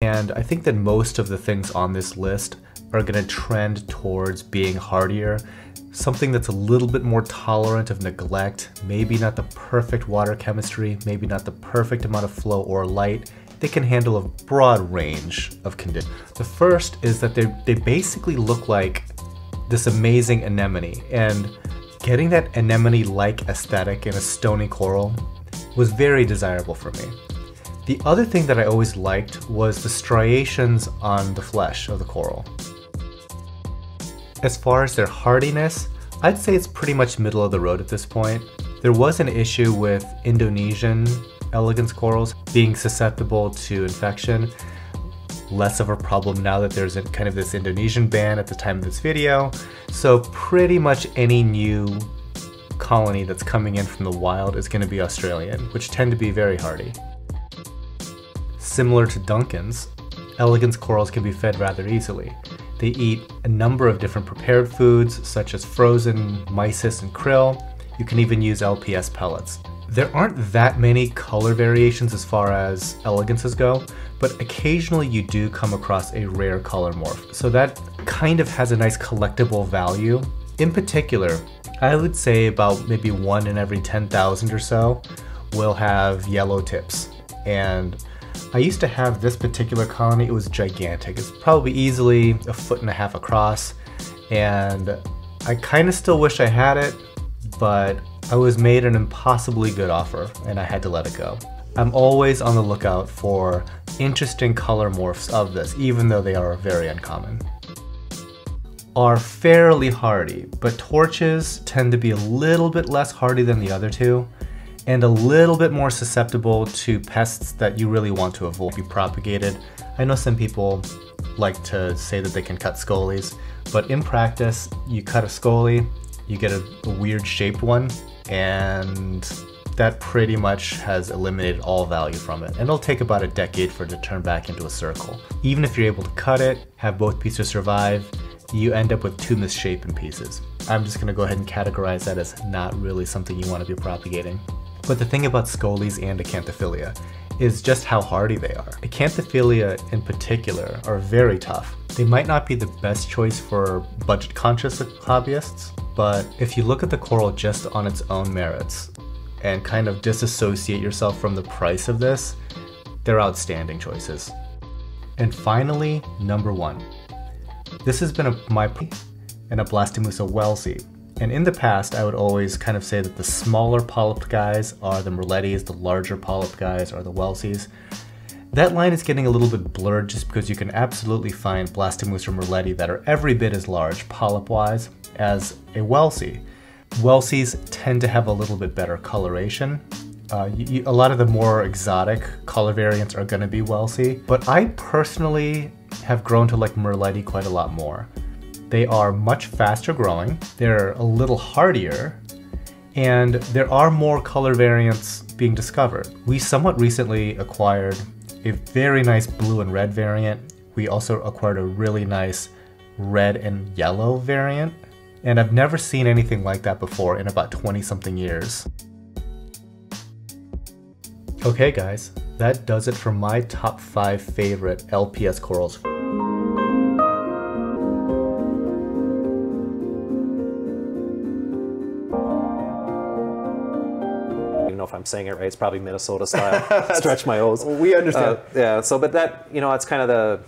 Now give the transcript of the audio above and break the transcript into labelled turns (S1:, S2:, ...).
S1: And I think that most of the things on this list are going to trend towards being hardier, something that's a little bit more tolerant of neglect, maybe not the perfect water chemistry, maybe not the perfect amount of flow or light. They can handle a broad range of conditions. The first is that they, they basically look like this amazing anemone, and getting that anemone-like aesthetic in a stony coral was very desirable for me. The other thing that I always liked was the striations on the flesh of the coral. As far as their hardiness, I'd say it's pretty much middle of the road at this point. There was an issue with Indonesian elegance corals being susceptible to infection. Less of a problem now that there's a, kind of this Indonesian ban at the time of this video. So pretty much any new colony that's coming in from the wild is going to be Australian, which tend to be very hardy. Similar to Duncan's, elegance corals can be fed rather easily. They eat a number of different prepared foods, such as frozen mysis and krill. You can even use LPS pellets. There aren't that many color variations as far as elegances go, but occasionally you do come across a rare color morph. So that kind of has a nice collectible value. In particular, I would say about maybe one in every 10,000 or so will have yellow tips. And I used to have this particular colony, it was gigantic. It's probably easily a foot and a half across. And I kind of still wish I had it, but I was made an impossibly good offer and I had to let it go. I'm always on the lookout for interesting color morphs of this, even though they are very uncommon are fairly hardy, but torches tend to be a little bit less hardy than the other two, and a little bit more susceptible to pests that you really want to avoid be propagated. I know some people like to say that they can cut scolies, but in practice, you cut a scolie, you get a, a weird shaped one, and that pretty much has eliminated all value from it. And it'll take about a decade for it to turn back into a circle. Even if you're able to cut it, have both pieces survive, you end up with two misshapen pieces. I'm just gonna go ahead and categorize that as not really something you wanna be propagating. But the thing about scolies and acanthophyllia is just how hardy they are. Acanthophyllia in particular are very tough. They might not be the best choice for budget conscious hobbyists, but if you look at the coral just on its own merits and kind of disassociate yourself from the price of this, they're outstanding choices. And finally, number one, this has been a, my and a Blastomussa wellesii. And in the past, I would always kind of say that the smaller polyp guys are the Merlettis, the larger polyp guys are the wellesiis. That line is getting a little bit blurred just because you can absolutely find Blastomussa merletti that are every bit as large polyp-wise as a wellesii. Wellesiis tend to have a little bit better coloration. Uh, you, a lot of the more exotic color variants are going to be wellesii, but I personally have grown to like Merletti quite a lot more. They are much faster growing, they're a little hardier, and there are more color variants being discovered. We somewhat recently acquired a very nice blue and red variant. We also acquired a really nice red and yellow variant, and I've never seen anything like that before in about 20 something years. Okay guys, that does it for my top 5 favorite LPS corals.
S2: Know if I'm saying it right. It's probably Minnesota style. Stretch my O's.
S3: We understand. Uh,
S2: yeah. So, but that you know, that's kind of the